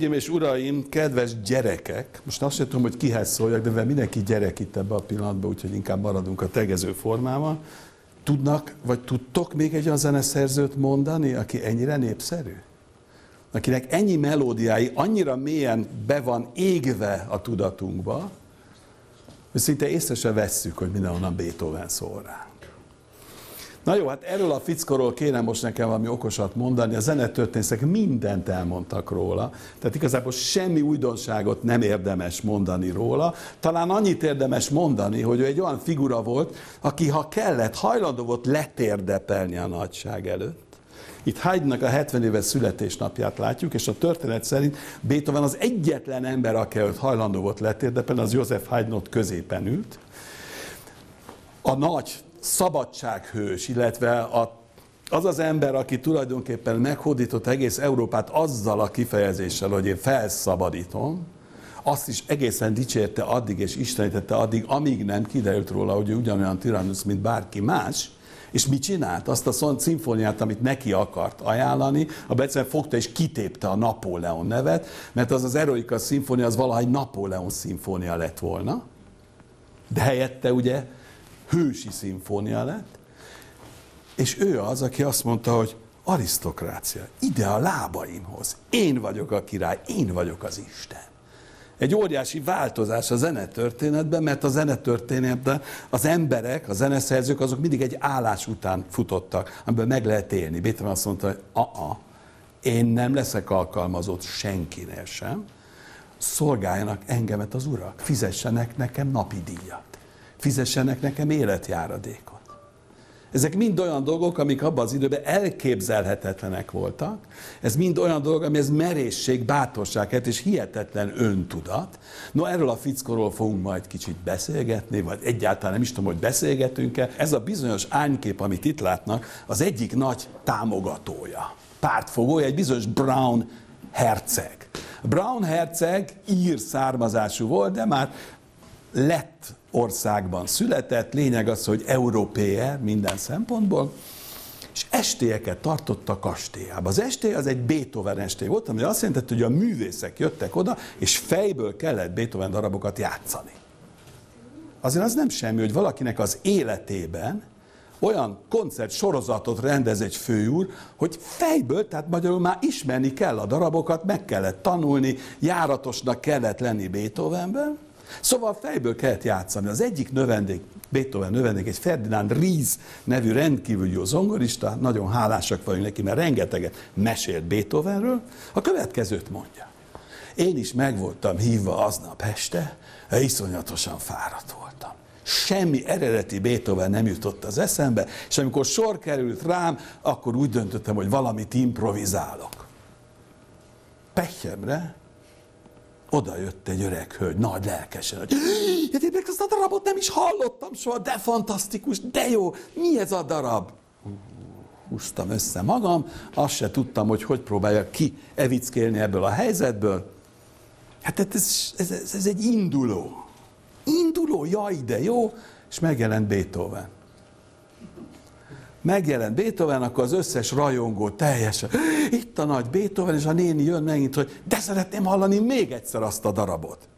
Hölgyeim és uraim, kedves gyerekek, most azt sem tudom, hogy kihez szóljak, de mindenki gyerek itt ebbe a pillanatban, úgyhogy inkább maradunk a tegező formával. Tudnak, vagy tudtok még egy olyan zeneszerzőt mondani, aki ennyire népszerű? Akinek ennyi melódiái annyira mélyen be van égve a tudatunkba, hogy szinte észre se vesszük, hogy mindenhonnan Beethoven szól rá. Na jó, hát erről a fickóról kéne most nekem valami okosat mondani, a zenetörténészek mindent elmondtak róla, tehát igazából semmi újdonságot nem érdemes mondani róla, talán annyit érdemes mondani, hogy ő egy olyan figura volt, aki ha kellett, hajlandó volt letérdepelni a nagyság előtt. Itt Haydnnak a 70 éves születésnapját látjuk, és a történet szerint Beethoven az egyetlen ember, aki előtt hajlandó volt letérdepelni, az József Haydn középen ült. A nagy szabadsághős, illetve a, az az ember, aki tulajdonképpen meghódított egész Európát azzal a kifejezéssel, hogy én felszabadítom, azt is egészen dicsérte addig és istenítette addig, amíg nem kiderült róla, hogy ő ugyanolyan tiranus, mint bárki más, és mit csinált? Azt a szimfóniát, amit neki akart ajánlani, a egyszerűen fogta és kitépte a Napóleon nevet, mert az az Eroika szimfónia az valahogy Napóleon szimfónia lett volna, de helyette ugye hősi szimfónia lett, és ő az, aki azt mondta, hogy arisztokrácia, ide a lábaimhoz, én vagyok a király, én vagyok az Isten. Egy óriási változás a zenetörténetben, mert a zenetörténetben az emberek, a zeneszerzők, azok mindig egy állás után futottak, amiből meg lehet élni. Beethoven azt mondta, hogy a én nem leszek alkalmazott senkinél sem, szolgáljanak engemet az urak, fizessenek nekem napi díjat fizessenek nekem életjáradékot. Ezek mind olyan dolgok, amik abban az időben elképzelhetetlenek voltak. Ez mind olyan dolgok, ami ez merészség, bátorság és hihetetlen öntudat. No, erről a fickóról fogunk majd kicsit beszélgetni, vagy egyáltalán nem is tudom, hogy beszélgetünk-e. Ez a bizonyos ánykép, amit itt látnak, az egyik nagy támogatója, pártfogója, egy bizonyos Brown herceg. Brown herceg ír származású volt, de már lett országban született, lényeg az, hogy európéje minden szempontból, és estélyeket tartott a kastélyába. Az estély az egy Beethoven estély volt, ami azt jelenti, hogy a művészek jöttek oda, és fejből kellett Beethoven darabokat játszani. Azért az nem semmi, hogy valakinek az életében olyan koncert sorozatot rendez egy főúr, hogy fejből, tehát magyarul már ismerni kell a darabokat, meg kellett tanulni, járatosnak kellett lenni Beethovenben, Szóval fejből kellett játszani. Az egyik növendék, Beethoven növendék, egy Ferdinand Ries nevű rendkívül jó zongorista, nagyon hálásak vagyunk neki, mert rengeteget mesélt Beethovenről, a következőt mondja. Én is meg voltam hívva aznap este, iszonyatosan fáradt voltam. Semmi eredeti Beethoven nem jutott az eszembe, és amikor sor került rám, akkor úgy döntöttem, hogy valamit improvizálok. Pehjemre oda jött egy öreg hölgy, nagy lelkesen, hogy hát én ezt a darabot nem is hallottam soha, de fantasztikus, de jó, mi ez a darab? Húztam össze magam, azt se tudtam, hogy hogy próbáljak ki evickélni ebből a helyzetből. Hát ez, ez, ez, ez egy induló. Induló, jaj, de jó, és megjelent Beethoven megjelent Beethoven, akkor az összes rajongó teljesen, itt a nagy Beethoven, és a néni jön megint, hogy de szeretném hallani még egyszer azt a darabot.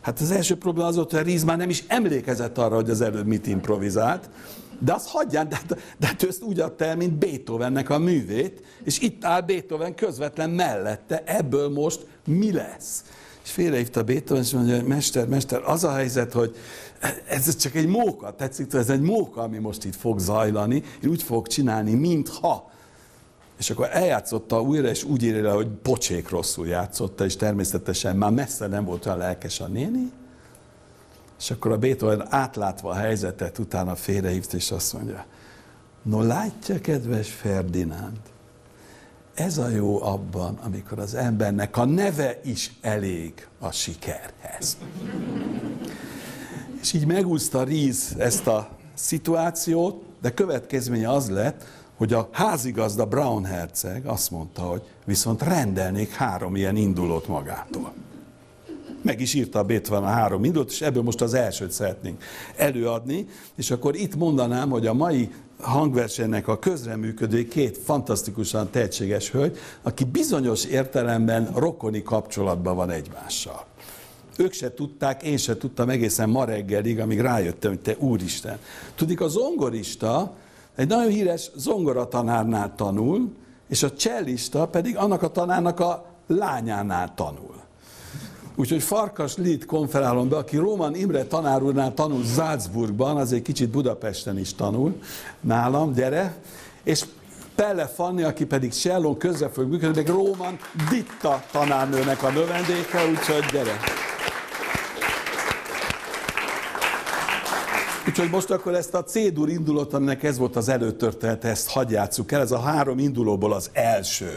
Hát az első probléma az volt, hogy Ríz már nem is emlékezett arra, hogy az előbb mit improvizált, de azt hagyján, de, de hát ő ezt úgy adta el, mint Beethovennek a művét, és itt áll Beethoven közvetlen mellette, ebből most mi lesz? És félrehívta Beethoven, és mondja, hogy mester, mester, az a helyzet, hogy ez csak egy móka, tetszik, ez egy móka, ami most itt fog zajlani, én úgy fogok csinálni, mintha. És akkor eljátszotta újra, és úgy írja hogy pocsék rosszul játszotta, és természetesen már messze nem volt olyan lelkes a néni. És akkor a Beethoven átlátva a helyzetet, utána félrehívt, és azt mondja, no látja, kedves Ferdinánd, ez a jó abban, amikor az embernek a neve is elég a sikerhez. És így megúszta Ríz ezt a szituációt, de következménye az lett, hogy a házigazda Brown herceg azt mondta, hogy viszont rendelnék három ilyen indulót magától. Meg is írta a Beethoven a három indult, és ebből most az elsőt szeretnénk előadni, és akkor itt mondanám, hogy a mai hangversenynek a közreműködő két fantasztikusan tehetséges hölgy, aki bizonyos értelemben rokoni kapcsolatban van egymással. Ők se tudták, én se tudtam egészen ma reggelig, amíg rájöttem, hogy te úristen. Tudik, a zongorista egy nagyon híres zongoratanárnál tanul, és a csellista pedig annak a tanárnak a lányánál tanul. Úgyhogy Farkas Lid konferálom be, aki Róman Imre tanár úrnál tanul Salzburgban, az egy kicsit Budapesten is tanul nálam, gyere, és Pelle Fanni, aki pedig Sellon közre fog működni, meg Róman Ditta tanárnőnek a növendéke, úgyhogy gyere. Úgyhogy most akkor ezt a C-dur indulót, aminek ez volt az előtörténet, ezt hagyjátszuk el. Ez a három indulóból az első.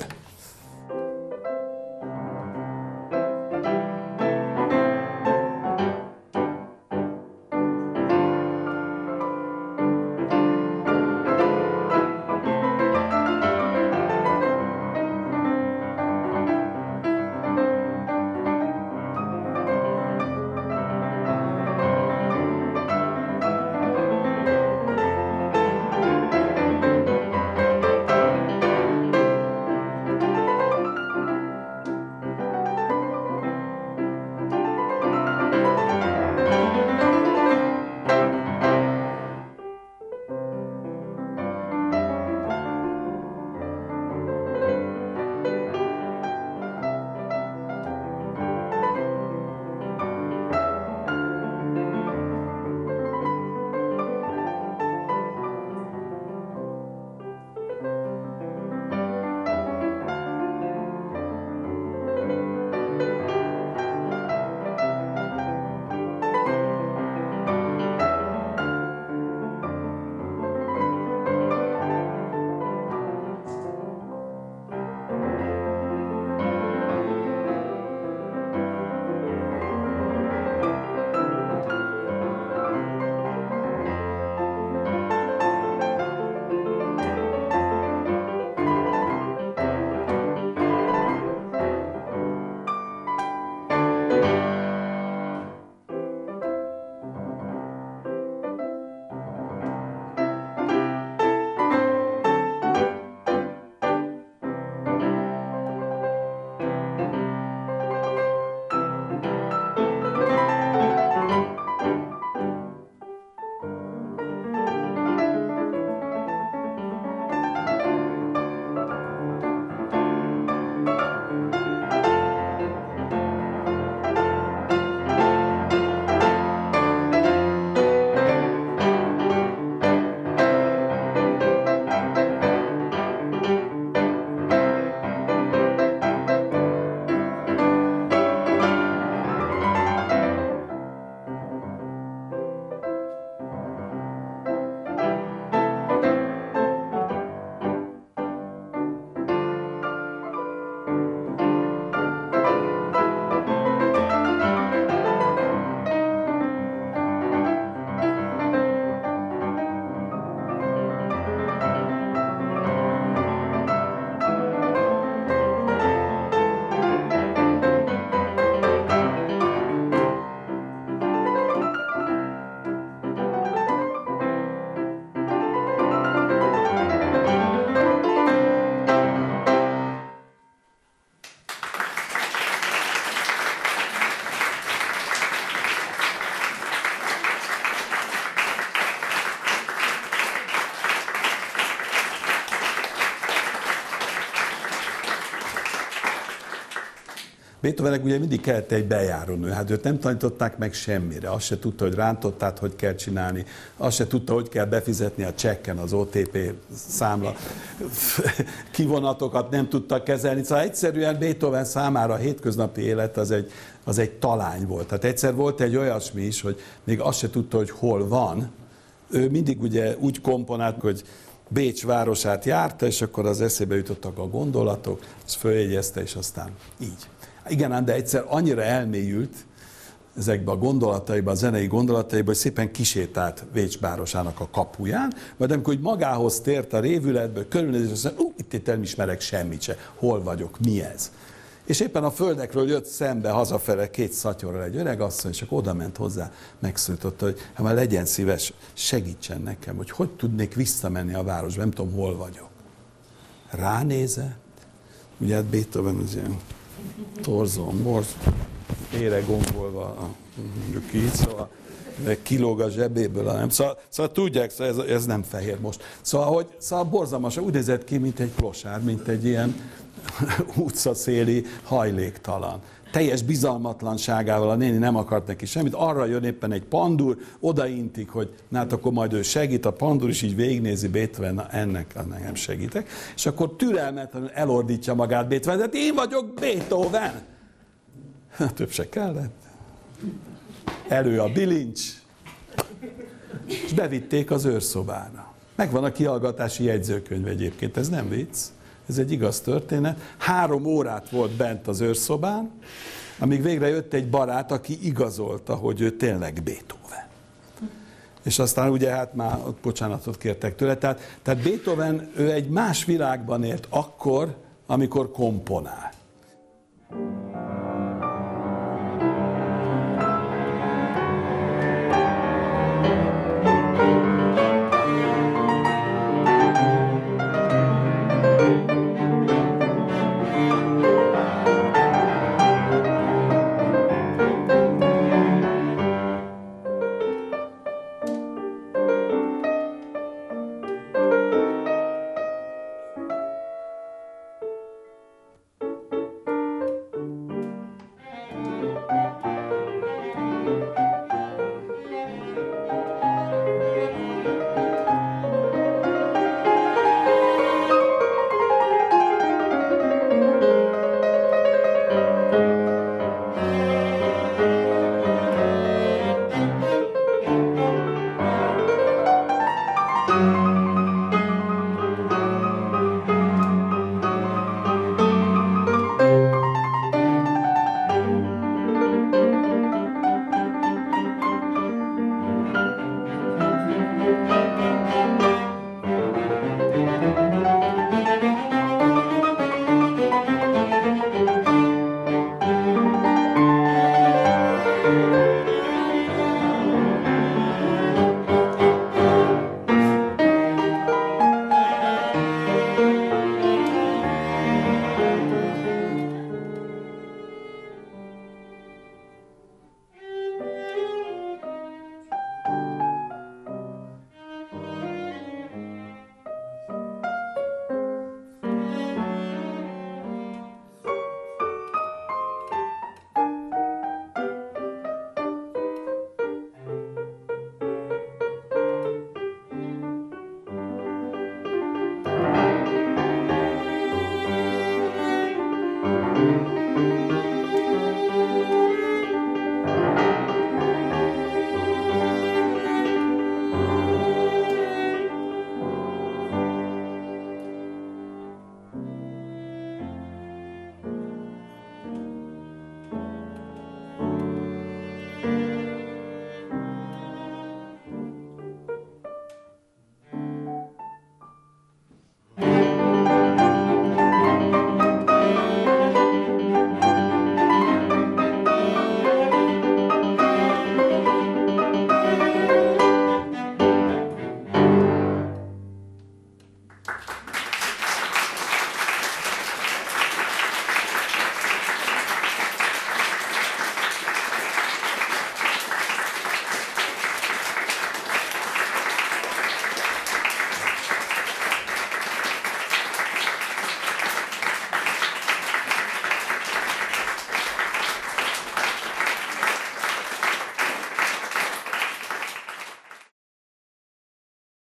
Beethovennek ugye mindig kellett egy bejárónő, hát őt nem tanították meg semmire, azt se tudta, hogy rántottát hogy kell csinálni, azt se tudta, hogy kell befizetni a csekken az OTP számla, kivonatokat nem tudta kezelni, szóval egyszerűen Beethoven számára a hétköznapi élet az egy, az egy talány volt. Tehát egyszer volt egy olyasmi is, hogy még azt se tudta, hogy hol van, ő mindig ugye úgy komponált, hogy Bécs városát járta, és akkor az eszébe jutottak a gondolatok, azt följegyezte, és aztán így. Igen, de egyszer annyira elmélyült ezekbe a gondolataiba, a zenei gondolataiba, hogy szépen kisétált Vécsbárosának a kapuján, majd amikor hogy magához tért a révületből, körülnézés, azt mondja, itt, itt nem ismerek semmit se, hol vagyok, mi ez? És éppen a földekről jött szembe hazafele két szatyorral egy öreg asszony, és akkor oda ment hozzá, megszólította, hogy hát már legyen szíves, segítsen nekem, hogy hogy tudnék visszamenni a városba, nem tudom, hol vagyok. Ránézett, ugye hát Beethoven az ilyen torzon, morz, ére gombolva, mondjuk így, szóval kilóg a zsebéből, nem. Szóval, szóval tudják, szóval ez, ez nem fehér most. Szóval, hogy, szóval borzalmas, úgy nézett ki, mint egy klosár, mint egy ilyen utcaszéli hajléktalan. Teljes bizalmatlanságával a néni nem akart neki semmit, arra jön éppen egy pandur, odaintik, hogy hát akkor majd ő segít, a pandur is így végnézi Beethoven, na ennek nem segítek, és akkor türelmetlenül elordítja magát Beethoven, hát én vagyok Beethoven! Több se kellett. Elő a bilincs, és bevitték az őrszobára. Megvan a kihallgatási jegyzőkönyv egyébként, ez nem vicc. Ez egy igaz történet. Három órát volt bent az őrszobán, amíg végre jött egy barát, aki igazolta, hogy ő tényleg Beethoven. És aztán ugye hát már ott bocsánatot kértek tőle. Tehát, tehát Beethoven, ő egy más világban élt akkor, amikor komponál.